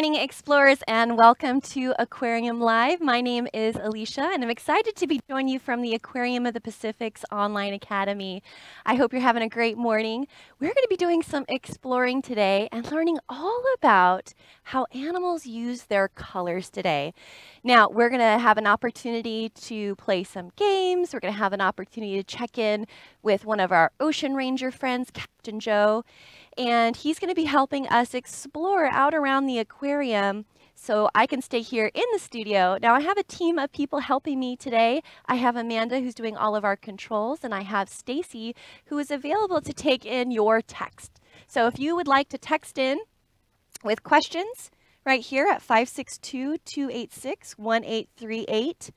Good morning, explorers, and welcome to Aquarium Live. My name is Alicia, and I'm excited to be joining you from the Aquarium of the Pacific's Online Academy. I hope you're having a great morning. We're going to be doing some exploring today and learning all about how animals use their colors today. Now, we're going to have an opportunity to play some games. We're going to have an opportunity to check in with one of our ocean ranger friends, Captain Joe and he's going to be helping us explore out around the aquarium so I can stay here in the studio. Now I have a team of people helping me today. I have Amanda who's doing all of our controls and I have Stacy who is available to take in your text. So if you would like to text in with questions right here at 562-286-1838,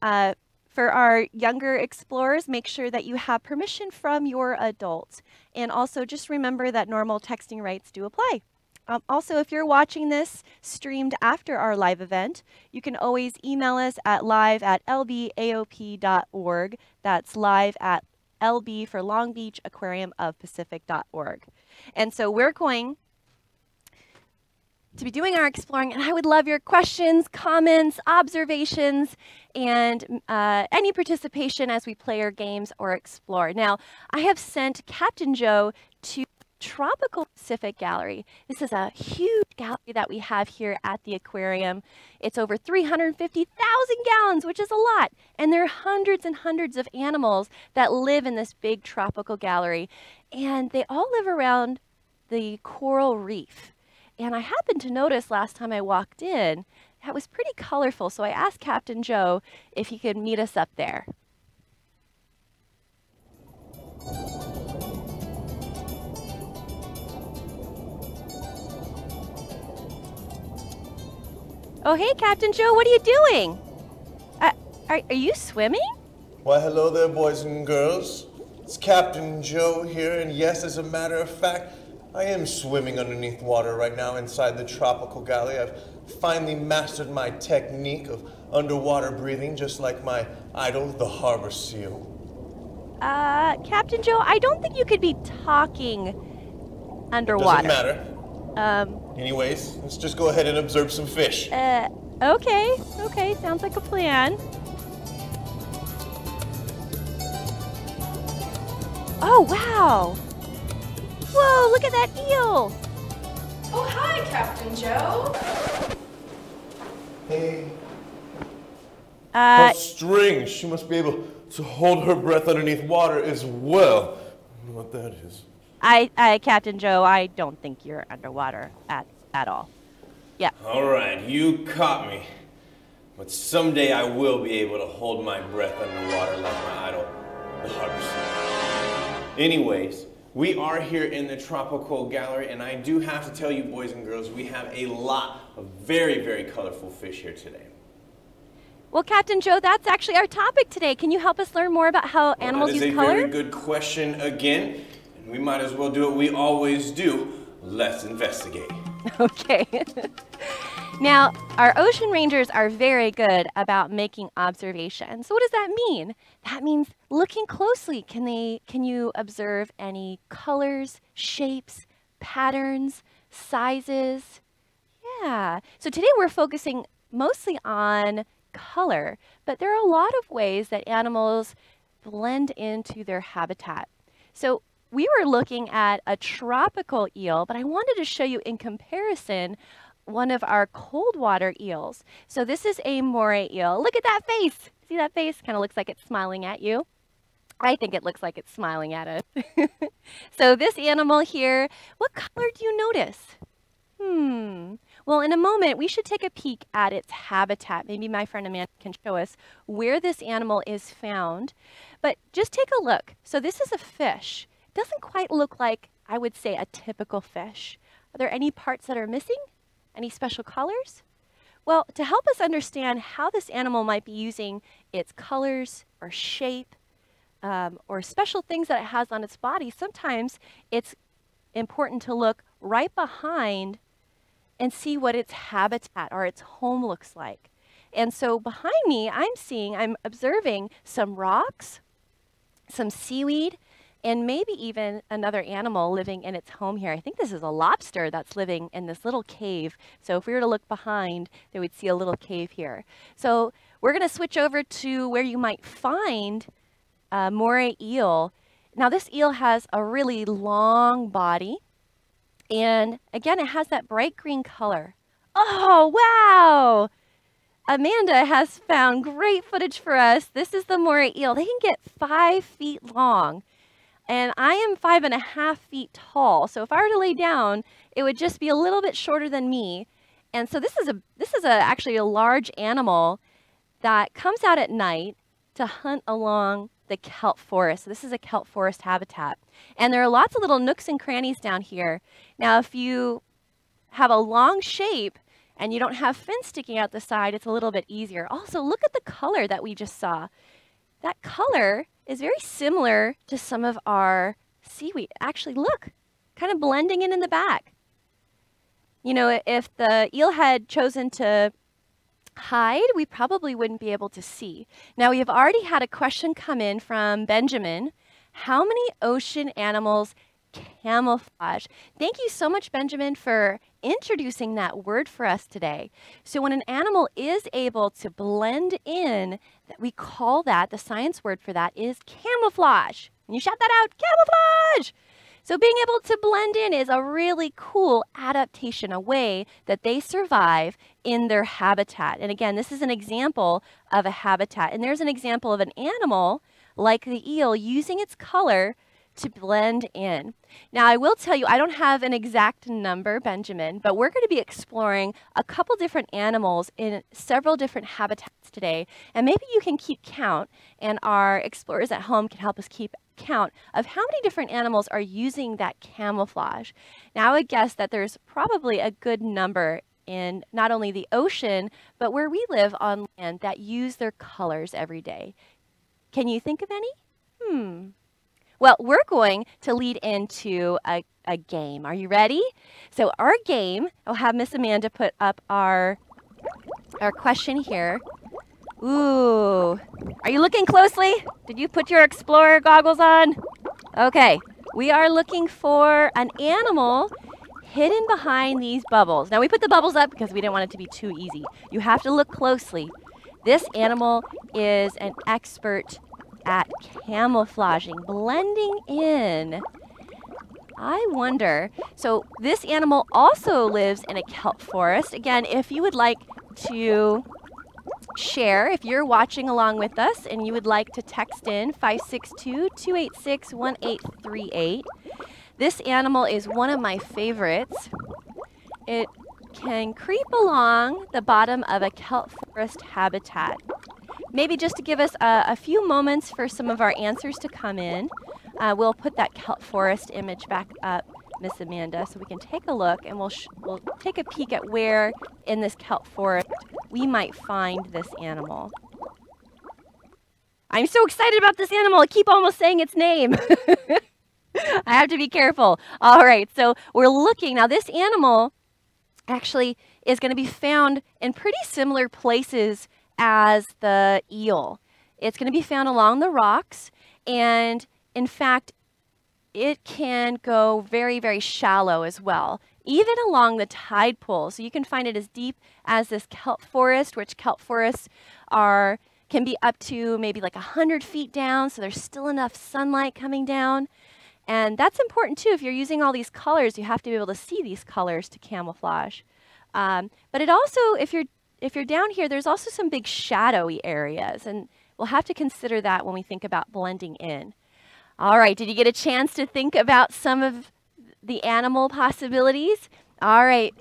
uh, for our younger explorers, make sure that you have permission from your adult. And also just remember that normal texting rights do apply. Um, also, if you're watching this streamed after our live event, you can always email us at live at lbaop.org. That's live at lb for Long Beach Aquarium of Pacific.org. And so we're going to be doing our exploring, and I would love your questions, comments, observations, and uh, any participation as we play our games or explore. Now, I have sent Captain Joe to Tropical Pacific Gallery. This is a huge gallery that we have here at the aquarium. It's over 350,000 gallons, which is a lot. And there are hundreds and hundreds of animals that live in this big tropical gallery. And they all live around the coral reef. And I happened to notice last time I walked in, that was pretty colorful. So I asked Captain Joe if he could meet us up there. Oh, hey, Captain Joe, what are you doing? Uh, are, are you swimming? Why, hello there, boys and girls. It's Captain Joe here, and yes, as a matter of fact, I am swimming underneath water right now inside the tropical galley. I've finally mastered my technique of underwater breathing, just like my idol, the harbor seal. Uh, Captain Joe, I don't think you could be talking underwater. Doesn't matter. Um. Anyways, let's just go ahead and observe some fish. Uh, okay, okay, sounds like a plan. Oh, wow. Whoa, look at that eel! Oh, hi, Captain Joe. Hey. Uh, oh, string. She must be able to hold her breath underneath water as well. I what that is. I, I, Captain Joe, I don't think you're underwater at, at all. Yeah. All right, you caught me. But someday I will be able to hold my breath underwater like my idol, the harbor seal. Anyways, we are here in the Tropical Gallery, and I do have to tell you, boys and girls, we have a lot of very, very colorful fish here today. Well, Captain Joe, that's actually our topic today. Can you help us learn more about how well, animals use color? That is a very good question again, and we might as well do what we always do. Let's investigate. Okay. now, our ocean rangers are very good about making observations. So what does that mean? That means looking closely. Can they can you observe any colors, shapes, patterns, sizes? Yeah. So today we're focusing mostly on color, but there are a lot of ways that animals blend into their habitat. So we were looking at a tropical eel, but I wanted to show you in comparison one of our cold water eels. So this is a moray eel. Look at that face. See that face? Kind of looks like it's smiling at you. I think it looks like it's smiling at us. so this animal here, what color do you notice? Hmm. Well, in a moment, we should take a peek at its habitat. Maybe my friend Amanda can show us where this animal is found. But just take a look. So this is a fish It doesn't quite look like, I would say, a typical fish. Are there any parts that are missing? Any special colors? Well, to help us understand how this animal might be using its colors or shape um, or special things that it has on its body, sometimes it's important to look right behind and see what its habitat or its home looks like. And so behind me, I'm seeing, I'm observing some rocks, some seaweed, and maybe even another animal living in its home here. I think this is a lobster that's living in this little cave. So if we were to look behind, they would see a little cave here. So we're going to switch over to where you might find uh, a moray eel. Now this eel has a really long body. And again, it has that bright green color. Oh, wow! Amanda has found great footage for us. This is the moray eel. They can get five feet long. And I am five and a half feet tall. So if I were to lay down, it would just be a little bit shorter than me. And so this is a this is a, actually a large animal that comes out at night to hunt along the kelp forest. So this is a kelp forest habitat. And there are lots of little nooks and crannies down here. Now, if you have a long shape, and you don't have fins sticking out the side, it's a little bit easier. Also, look at the color that we just saw. That color is very similar to some of our seaweed. Actually, look, kind of blending in in the back. You know, if the eel had chosen to hide, we probably wouldn't be able to see. Now, we have already had a question come in from Benjamin. How many ocean animals camouflage. Thank you so much, Benjamin, for introducing that word for us today. So when an animal is able to blend in, we call that, the science word for that is camouflage. Can you shout that out? Camouflage! So being able to blend in is a really cool adaptation, a way that they survive in their habitat. And again, this is an example of a habitat. And there's an example of an animal like the eel using its color to blend in. Now, I will tell you, I don't have an exact number, Benjamin, but we're going to be exploring a couple different animals in several different habitats today. And maybe you can keep count, and our explorers at home can help us keep count of how many different animals are using that camouflage. Now, I would guess that there's probably a good number in not only the ocean, but where we live on land that use their colors every day. Can you think of any? Hmm. Well, we're going to lead into a, a game. Are you ready? So our game, I'll have Miss Amanda put up our, our question here. Ooh, are you looking closely? Did you put your explorer goggles on? Okay, we are looking for an animal hidden behind these bubbles. Now we put the bubbles up because we didn't want it to be too easy. You have to look closely. This animal is an expert at camouflaging, blending in. I wonder, so this animal also lives in a kelp forest. Again, if you would like to share, if you're watching along with us and you would like to text in 562-286-1838. This animal is one of my favorites. It can creep along the bottom of a kelp forest habitat maybe just to give us a, a, few moments for some of our answers to come in, uh, we'll put that kelp forest image back up, Miss Amanda, so we can take a look and we'll, we'll take a peek at where in this kelp forest we might find this animal. I'm so excited about this animal. I keep almost saying its name. I have to be careful. All right, so we're looking. Now, this animal actually is going to be found in pretty similar places as the eel. It's going to be found along the rocks, and in fact, it can go very, very shallow as well, even along the tide pool. So you can find it as deep as this kelp forest, which kelp forests are can be up to maybe like 100 feet down, so there's still enough sunlight coming down. And that's important too. If you're using all these colors, you have to be able to see these colors to camouflage. Um, but it also, if you're if you're down here, there's also some big shadowy areas, and we'll have to consider that when we think about blending in. All right, did you get a chance to think about some of the animal possibilities? All right,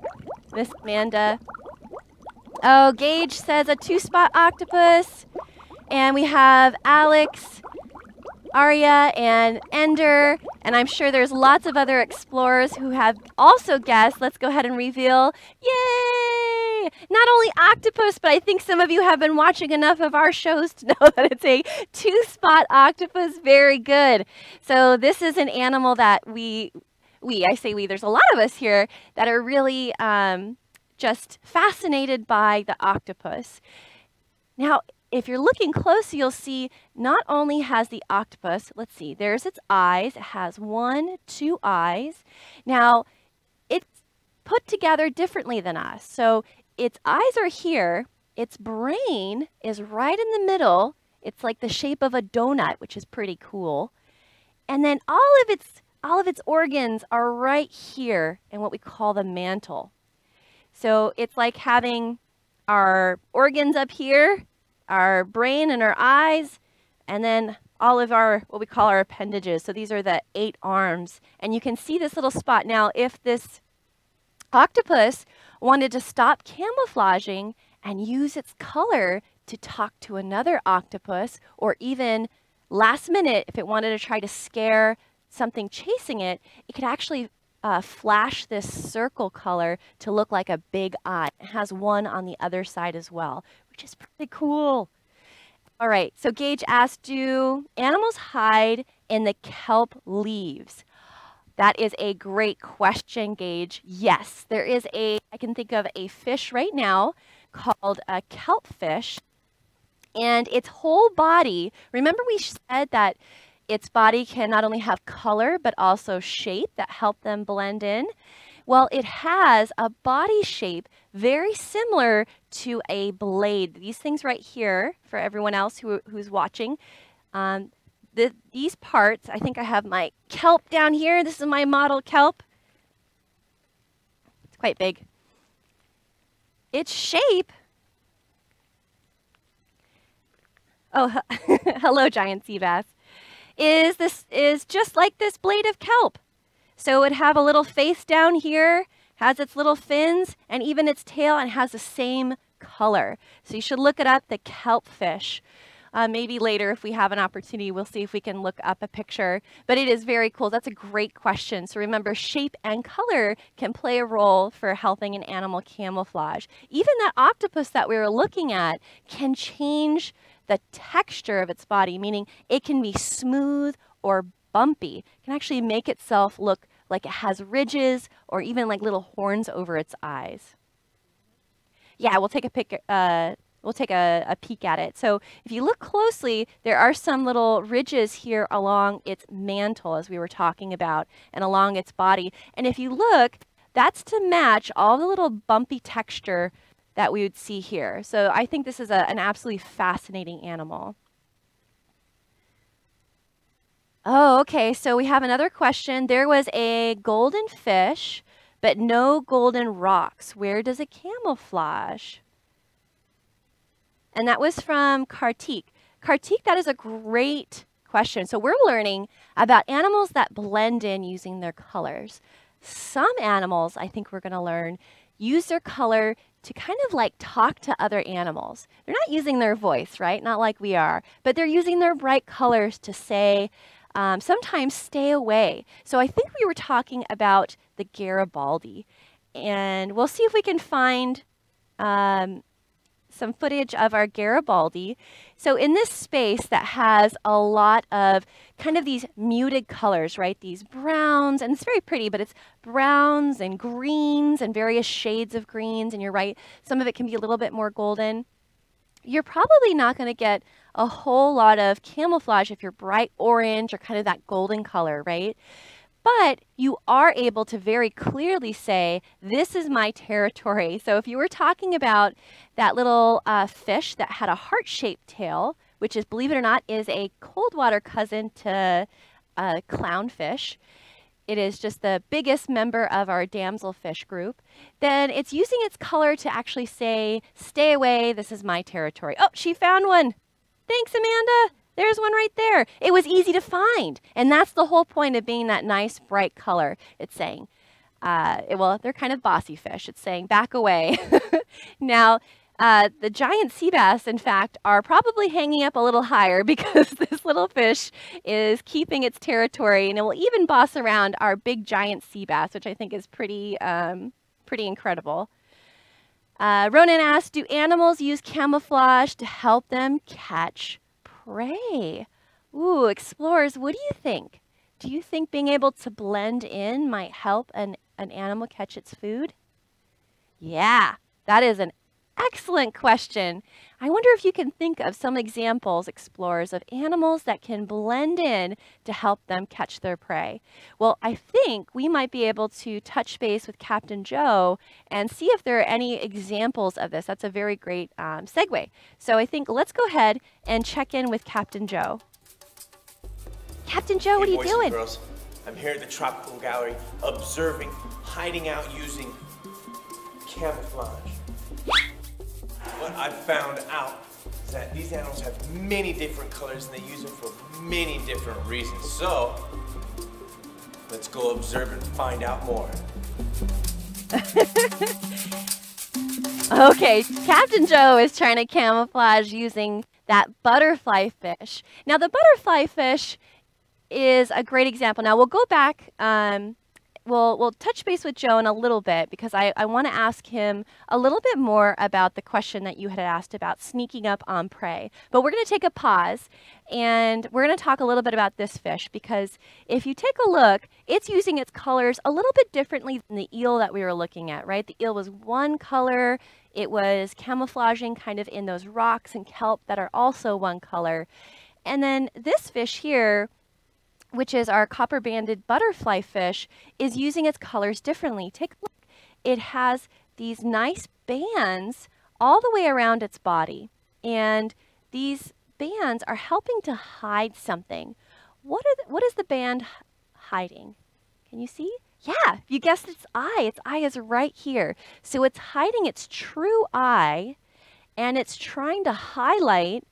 Miss Amanda. Oh, Gage says a two-spot octopus. And we have Alex, Aria, and Ender. And I'm sure there's lots of other explorers who have also guessed. Let's go ahead and reveal. Yay! Not only octopus, but I think some of you have been watching enough of our shows to know that it's a two-spot octopus. Very good. So this is an animal that we, we, I say we, there's a lot of us here that are really um, just fascinated by the octopus. Now, if you're looking close, you'll see not only has the octopus, let's see, there's its eyes. It has one, two eyes. Now, it's put together differently than us. So its eyes are here. Its brain is right in the middle. It's like the shape of a donut, which is pretty cool. And then all of its all of its organs are right here in what we call the mantle. So it's like having our organs up here, our brain and our eyes, and then all of our, what we call our appendages. So these are the eight arms. And you can see this little spot. Now, if this octopus wanted to stop camouflaging and use its color to talk to another octopus, or even last minute, if it wanted to try to scare something chasing it, it could actually uh, flash this circle color to look like a big eye. It has one on the other side as well, which is pretty cool. All right, so Gage asked, do animals hide in the kelp leaves? That is a great question, Gage. Yes, there is a, I can think of a fish right now called a kelp fish. And its whole body, remember we said that its body can not only have color, but also shape that help them blend in. Well, it has a body shape very similar to a blade. These things right here, for everyone else who, who's watching, um, the, these parts, I think I have my kelp down here. This is my model kelp. It's quite big. Its shape, oh, hello, giant sea bass is this is just like this blade of kelp. So it would have a little face down here, has its little fins, and even its tail, and has the same color. So you should look it up, the kelp fish. Uh, maybe later, if we have an opportunity, we'll see if we can look up a picture. But it is very cool. That's a great question. So remember, shape and color can play a role for helping an animal camouflage. Even that octopus that we were looking at can change the texture of its body, meaning it can be smooth or bumpy. It can actually make itself look like it has ridges or even like little horns over its eyes. Yeah, we'll take a pic, uh, we'll take a, a, peek at it. So if you look closely, there are some little ridges here along its mantle, as we were talking about, and along its body. And if you look, that's to match all the little bumpy texture that we would see here. So I think this is a, an absolutely fascinating animal. Oh, okay. So we have another question. There was a golden fish, but no golden rocks. Where does it camouflage? And that was from Kartik. Kartik, that is a great question. So we're learning about animals that blend in using their colors. Some animals, I think we're going to learn, use their color to kind of like talk to other animals. They're not using their voice, right? Not like we are, but they're using their bright colors to say, um, sometimes stay away. So I think we were talking about the Garibaldi, and we'll see if we can find um, some footage of our Garibaldi. So in this space that has a lot of kind of these muted colors, right? These browns, and it's very pretty, but it's browns and greens and various shades of greens. And you're right, some of it can be a little bit more golden. You're probably not going to get a whole lot of camouflage if you're bright orange or kind of that golden color, right? But you are able to very clearly say, this is my territory. So if you were talking about that little uh, fish that had a heart-shaped tail, which is, believe it or not, is a cold water cousin to a clownfish, it is just the biggest member of our damselfish group, then it's using its color to actually say, stay away, this is my territory. Oh, she found one. Thanks, Amanda. There's one right there. It was easy to find. And that's the whole point of being that nice bright color. It's saying, uh, it, well, they're kind of bossy fish. It's saying back away. now, uh, the giant sea bass, in fact, are probably hanging up a little higher because this little fish is keeping its territory and it will even boss around our big giant sea bass, which I think is pretty, um, pretty incredible. Uh, Ronan asked, do animals use camouflage to help them catch prey. Ooh, explorers, what do you think? Do you think being able to blend in might help an, an animal catch its food? Yeah, that is an Excellent question. I wonder if you can think of some examples, explorers, of animals that can blend in to help them catch their prey. Well, I think we might be able to touch base with Captain Joe and see if there are any examples of this. That's a very great um, segue. So I think let's go ahead and check in with Captain Joe. Captain Joe, what are you doing? Girls, I'm here at the Tropical Gallery observing, hiding out using camouflage. What I found out is that these animals have many different colors and they use them for many different reasons. So, let's go observe and find out more. Okay, Captain Joe is trying to camouflage using that butterfly fish. Now, the butterfly fish is a great example. Now, we'll go back. Um, we'll we'll touch base with Joe in a little bit because I, I want to ask him a little bit more about the question that you had asked about sneaking up on prey. But we're going to take a pause and we're going to talk a little bit about this fish because if you take a look, it's using its colors a little bit differently than the eel that we were looking at, right? The eel was one color. It was camouflaging kind of in those rocks and kelp that are also one color. And then this fish here which is our copper banded butterfly fish, is using its colors differently. Take a look. It has these nice bands all the way around its body. And these bands are helping to hide something. What, are the, what is the band hiding? Can you see? Yeah, you guessed its eye. Its eye is right here. So it's hiding its true eye and it's trying to highlight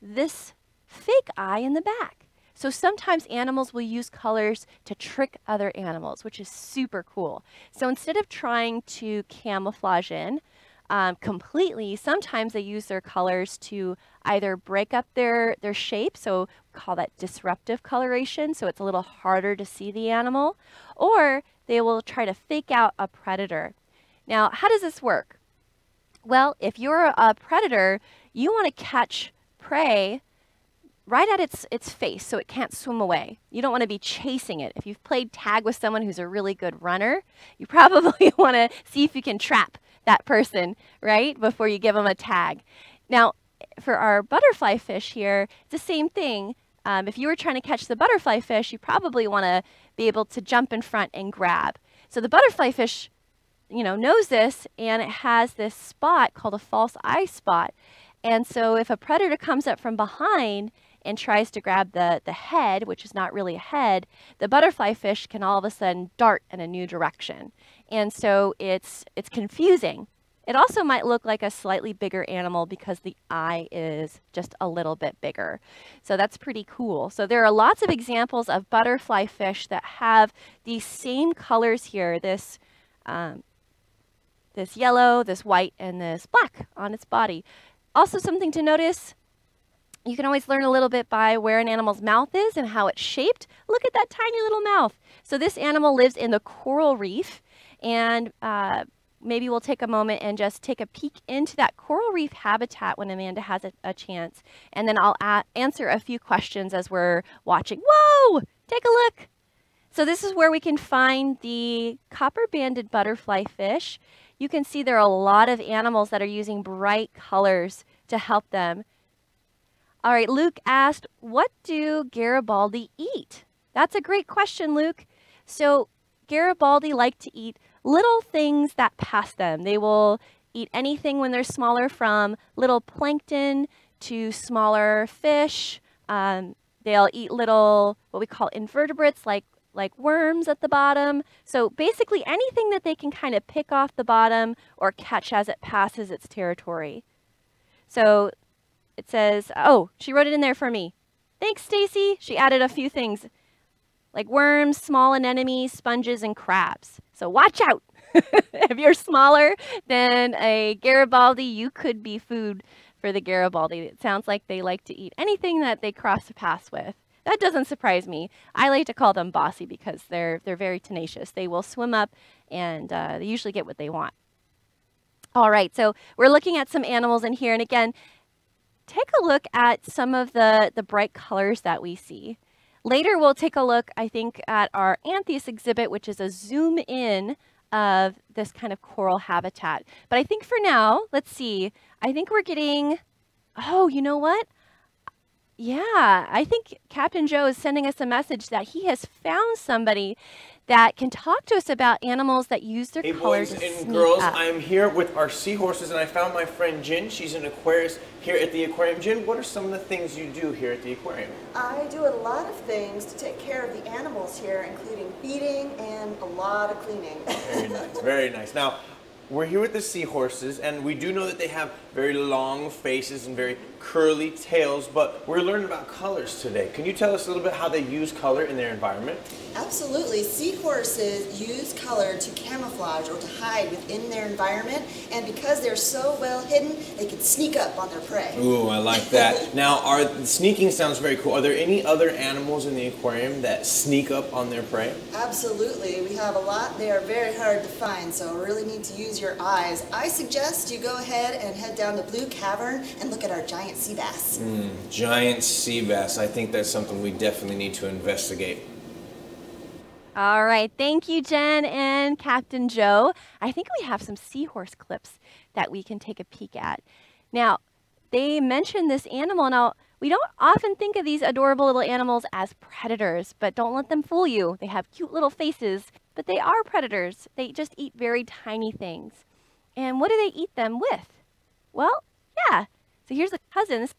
this fake eye in the back. So sometimes animals will use colors to trick other animals, which is super cool. So instead of trying to camouflage in um, completely, sometimes they use their colors to either break up their, their shape, so we call that disruptive coloration, so it's a little harder to see the animal, or they will try to fake out a predator. Now, how does this work? Well, if you're a predator, you want to catch prey right at its its face so it can't swim away. You don't want to be chasing it. If you've played tag with someone who's a really good runner, you probably want to see if you can trap that person, right? Before you give them a tag. Now, for our butterfly fish here, it's the same thing. Um, if you were trying to catch the butterfly fish, you probably want to be able to jump in front and grab. So the butterfly fish, you know, knows this and it has this spot called a false eye spot. And so if a predator comes up from behind and tries to grab the, the head, which is not really a head, the butterfly fish can all of a sudden dart in a new direction. And so it's, it's confusing. It also might look like a slightly bigger animal because the eye is just a little bit bigger. So that's pretty cool. So there are lots of examples of butterfly fish that have these same colors here, this, um, this yellow, this white, and this black on its body. Also something to notice, you can always learn a little bit by where an animal's mouth is and how it's shaped. Look at that tiny little mouth. So this animal lives in the coral reef and uh, maybe we'll take a moment and just take a peek into that coral reef habitat when Amanda has a, a chance. And then I'll answer a few questions as we're watching. Whoa, take a look. So this is where we can find the copper-banded butterfly fish. You can see there are a lot of animals that are using bright colors to help them. All right, Luke asked, what do Garibaldi eat? That's a great question, Luke. So Garibaldi like to eat little things that pass them. They will eat anything when they're smaller from little plankton to smaller fish. Um, they'll eat little, what we call invertebrates like like worms at the bottom. So basically anything that they can kind of pick off the bottom or catch as it passes its territory. So it says, oh, she wrote it in there for me. Thanks, Stacy. She added a few things like worms, small anemones, sponges, and crabs. So watch out. if you're smaller than a Garibaldi, you could be food for the Garibaldi. It sounds like they like to eat anything that they cross paths with. That doesn't surprise me. I like to call them bossy because they're they're very tenacious. They will swim up and uh, they usually get what they want. All right, so we're looking at some animals in here, and again, take a look at some of the the bright colors that we see. Later, we'll take a look, I think, at our Anthias exhibit, which is a zoom in of this kind of coral habitat. But I think for now, let's see, I think we're getting, oh, you know what? Yeah, I think Captain Joe is sending us a message that he has found somebody that can talk to us about animals that use their Hey color boys to and sneak girls, up. I'm here with our seahorses and I found my friend Jen. She's an aquarist here at the aquarium. Jen, what are some of the things you do here at the aquarium? I do a lot of things to take care of the animals here, including feeding and a lot of cleaning. Very nice, very nice. Now, we're here with the seahorses, and we do know that they have very long faces and very curly tails, but we're learning about colors today. Can you tell us a little bit how they use color in their environment? Absolutely. Seahorses use color to camouflage or to hide within their environment, and because they're so well hidden, they can sneak up on their prey. Ooh, I like that. now, are sneaking sounds very cool. Are there any other animals in the aquarium that sneak up on their prey? Absolutely. We have a lot. They are very hard to find, so really need to use your eyes. I suggest you go ahead and head down to Blue Cavern and look at our giant sea bass. Hmm, giant sea bass. I think that's something we definitely need to investigate. All right. Thank you, Jen and Captain Joe. I think we have some seahorse clips that we can take a peek at. Now, they mentioned this animal. Now, we don't often think of these adorable little animals as predators, but don't let them fool you. They have cute little faces, but they are predators. They just eat very tiny things. And what do they eat them with? Well, yeah. So here's the cousin. This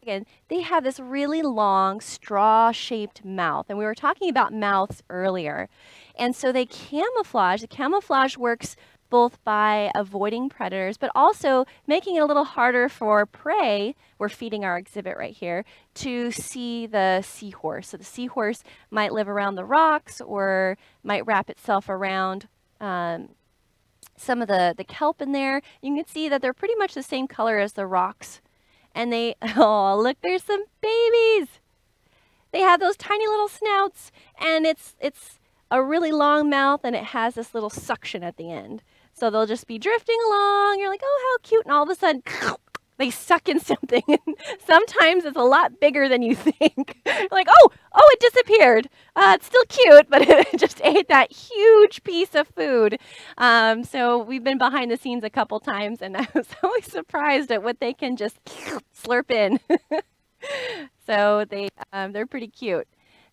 dragon. They have this really long straw-shaped mouth, and we were talking about mouths earlier. And so they camouflage. The camouflage works both by avoiding predators, but also making it a little harder for prey. We're feeding our exhibit right here to see the seahorse. So the seahorse might live around the rocks or might wrap itself around um, some of the, the kelp in there. You can see that they're pretty much the same color as the rocks. And they, oh, look, there's some babies. They have those tiny little snouts and it's, it's a really long mouth and it has this little suction at the end. So they'll just be drifting along. You're like, oh, how cute. And all of a sudden, they suck in something. And sometimes it's a lot bigger than you think. like, oh, oh, it disappeared. Uh, it's still cute, but it just ate that huge piece of food. Um, so we've been behind the scenes a couple times, and I was always surprised at what they can just slurp in. so they um, they're pretty cute.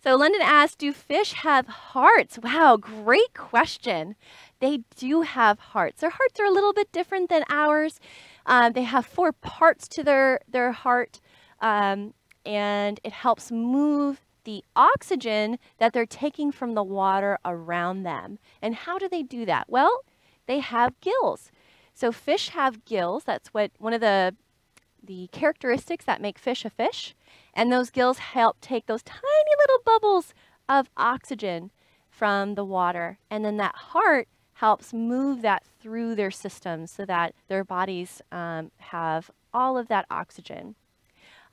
So London asked, do fish have hearts? Wow, great question. They do have hearts. Their hearts are a little bit different than ours. Um, they have four parts to their, their heart, um, and it helps move the oxygen that they're taking from the water around them. And how do they do that? Well, they have gills. So fish have gills. That's what one of the the characteristics that make fish a fish. And those gills help take those tiny little bubbles of oxygen from the water. And then that heart helps move that through their systems so that their bodies um, have all of that oxygen.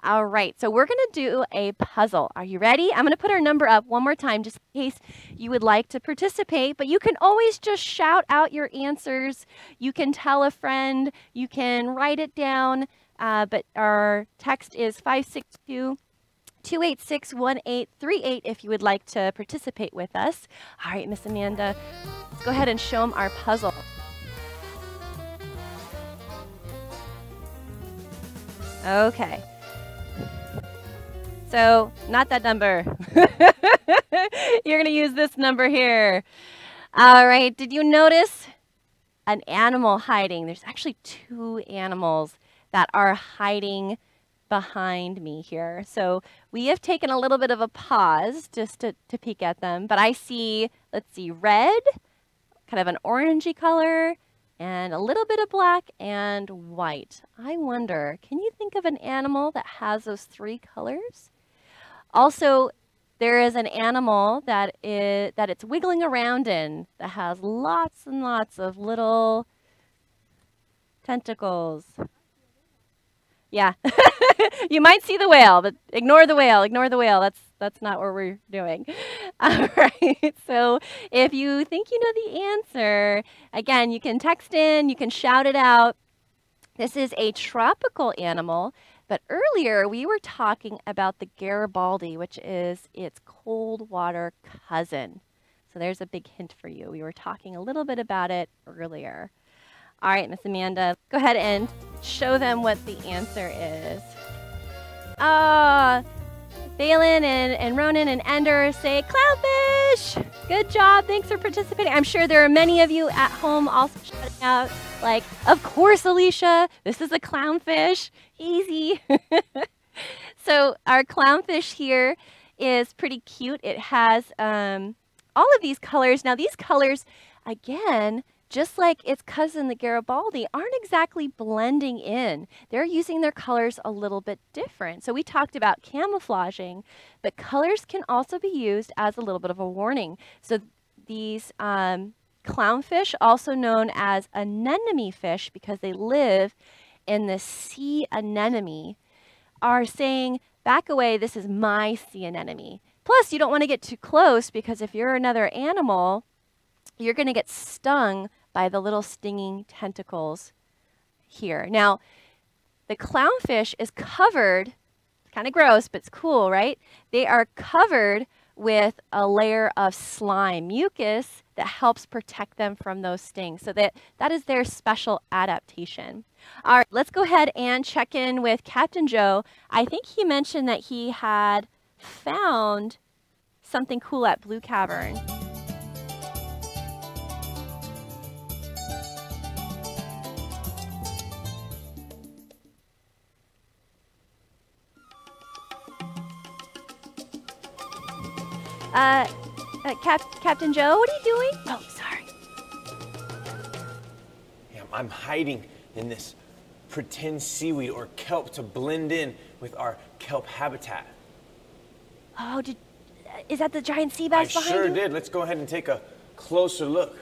All right, so we're going to do a puzzle. Are you ready? I'm going to put our number up one more time just in case you would like to participate, but you can always just shout out your answers. You can tell a friend, you can write it down, uh, but our text is 562 286 1838 if you would like to participate with us. All right, Miss Amanda, let's go ahead and show them our puzzle. Okay. So, not that number. You're going to use this number here. All right, did you notice an animal hiding? There's actually two animals that are hiding behind me here. So we have taken a little bit of a pause just to, to peek at them, but I see, let's see, red, kind of an orangey color, and a little bit of black and white. I wonder, can you think of an animal that has those three colors? Also, there is an animal that is that it's wiggling around in that has lots and lots of little tentacles. Yeah. you might see the whale, but ignore the whale. Ignore the whale. That's that's not what we're doing. All right. So if you think you know the answer, again, you can text in, you can shout it out. This is a tropical animal, but earlier we were talking about the Garibaldi, which is its cold water cousin. So there's a big hint for you. We were talking a little bit about it earlier. All right, Miss Amanda, go ahead and show them what the answer is. Ah, Balin and, and Ronan and Ender say clownfish. Good job. Thanks for participating. I'm sure there are many of you at home also shouting out, like, of course, Alicia, this is a clownfish. Easy. so our clownfish here is pretty cute. It has um, all of these colors. Now these colors, again, just like its cousin, the Garibaldi, aren't exactly blending in. They're using their colors a little bit different. So we talked about camouflaging, but colors can also be used as a little bit of a warning. So these um, clownfish, also known as anemone fish because they live in the sea anemone, are saying, back away, this is my sea anemone. Plus, you don't want to get too close because if you're another animal, you're going to get stung by the little stinging tentacles here. Now, the clownfish is covered, kind of gross, but it's cool, right? They are covered with a layer of slime, mucus, that helps protect them from those stings. So that, that is their special adaptation. All right, let's go ahead and check in with Captain Joe. I think he mentioned that he had found something cool at Blue Cavern. Uh, uh, Cap Captain Joe, what are you doing? Oh, sorry. Yeah, I'm hiding in this pretend seaweed or kelp to blend in with our kelp habitat. Oh, did uh, is that the giant sea bass I behind sure you? did. Let's go ahead and take a closer look.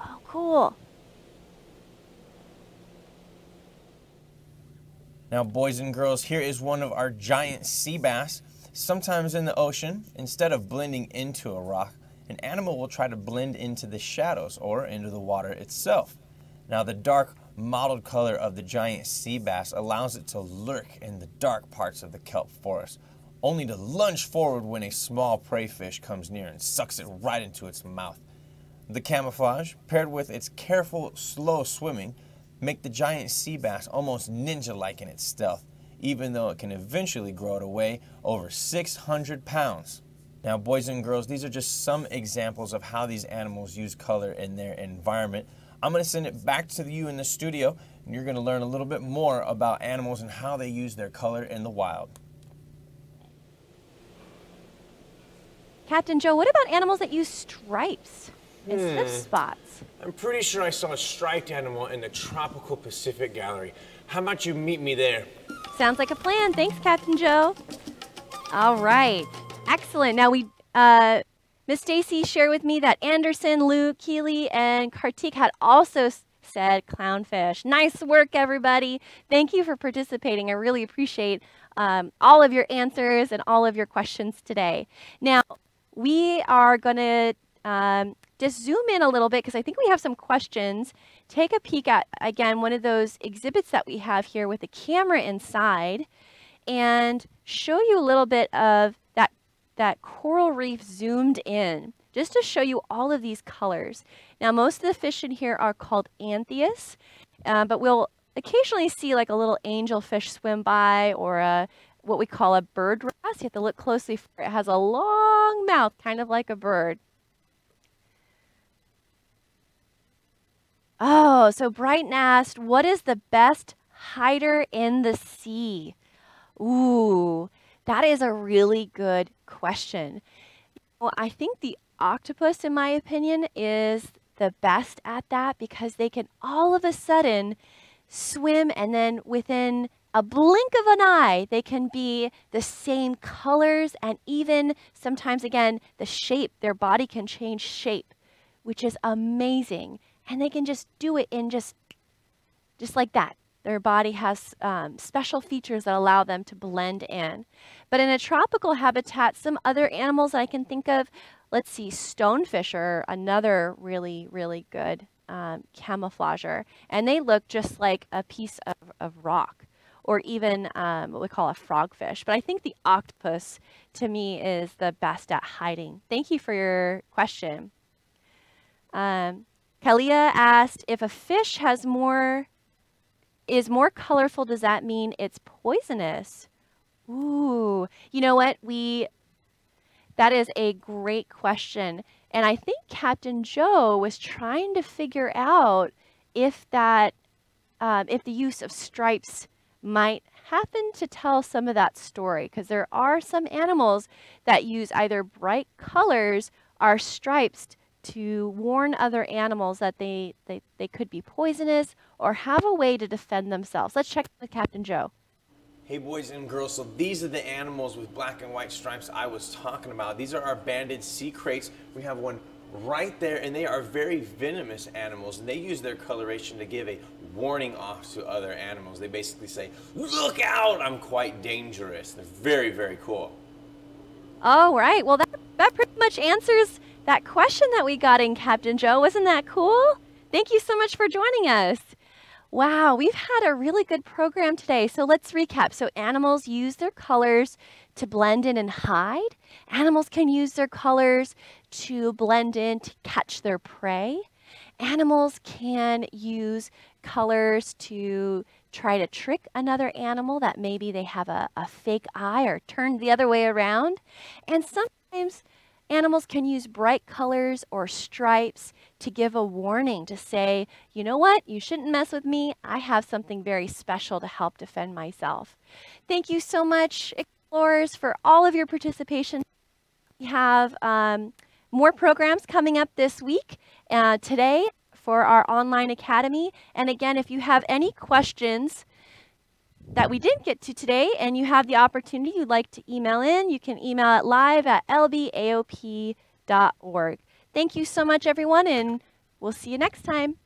Oh, cool. Now, boys and girls, here is one of our giant sea bass. Sometimes in the ocean, instead of blending into a rock, an animal will try to blend into the shadows or into the water itself. Now, the dark mottled color of the giant sea bass allows it to lurk in the dark parts of the kelp forest, only to lunge forward when a small prey fish comes near and sucks it right into its mouth. The camouflage, paired with its careful, slow swimming, make the giant sea bass almost ninja-like in its stealth, even though it can eventually grow to weigh over 600 pounds. Now, boys and girls, these are just some examples of how these animals use color in their environment. I'm going to send it back to you in the studio, and you're going to learn a little bit more about animals and how they use their color in the wild. Captain Joe, what about animals that use stripes instead of Hmm. spots? I'm pretty sure I saw a striped animal in the tropical Pacific Gallery. How about you meet me there? Sounds like a plan. Thanks, Captain Joe. All right. Excellent. Now we uh Miss Stacy shared with me that Anderson, Luke, Keeley, and Kartik had also said clownfish. Nice work, everybody. Thank you for participating. I really appreciate um, all of your answers and all of your questions today. Now, we are going to um, just zoom in a little bit because I think we have some questions. Take a peek at, again, one of those exhibits that we have here with a camera inside and show you a little bit of that, that coral reef zoomed in just to show you all of these colors. Now, most of the fish in here are called anthias, uh, but we'll occasionally see like a little angelfish swim by or a what we call a bird wrasse. You have to look closely for it. It has a long mouth, kind of like a bird. Oh, so Brighton asked, what is the best hider in the sea? Ooh, that is a really good question. Well, I think the octopus, in my opinion, is the best at that because they can all of a sudden swim and then within a blink of an eye, they can be the same colors and even sometimes, again, the shape. Their body can change shape, which is amazing. And they can just do it in just, just like that. Their body has um, special features that allow them to blend in. But in a tropical habitat, some other animals that I can think of, let's see, stonefish are another really, really good um, camouflager. And they look just like a piece of, of rock. or even um, what we call a frogfish. But I think the octopus to me is the best at hiding. Thank you for your question. Um, Kalia asked if a fish has more is more colorful, does that mean it's poisonous? Ooh, you know what? We that is a great question. And I think Captain Joe was trying to figure out if that um, if the use of stripes might happen to tell some of that story because there are some animals that use either bright colors or stripes to warn other animals that they, they, they could be poisonous or have a way to defend themselves. Let's check with Captain Joe. Hey boys and girls, so these are the animals with black and white stripes I was talking about. These are our banded sea kraits. We have one right there and they are very venomous animals and they use their coloration to give a warning off to other animals. They basically say, look out, I'm quite dangerous. They're very, very cool. All right, well that, that pretty much answers that question that we got in Captain Joe. Wasn't that cool? Thank you so much for joining us. Wow, we've had a really good program today. So let's recap. So animals use their colors to blend in and hide. Animals can use their colors to blend in to catch their prey. Animals can use colors to try to trick another animal that maybe they have a, a fake eye or turned the other way around. And sometimes Animals can use bright colors or stripes to give a warning to say, you know what, you shouldn't mess with me. I have something very special to help defend myself. Thank you so much, explorers, for all of your participation. We have um, more programs coming up this week. Uh, today for our online academy. And again, if you have any questions, that we didn't get to today and you have the opportunity you'd like to email in, you can email at live at lbaop.org. Thank you so much, everyone, and we'll see you next time.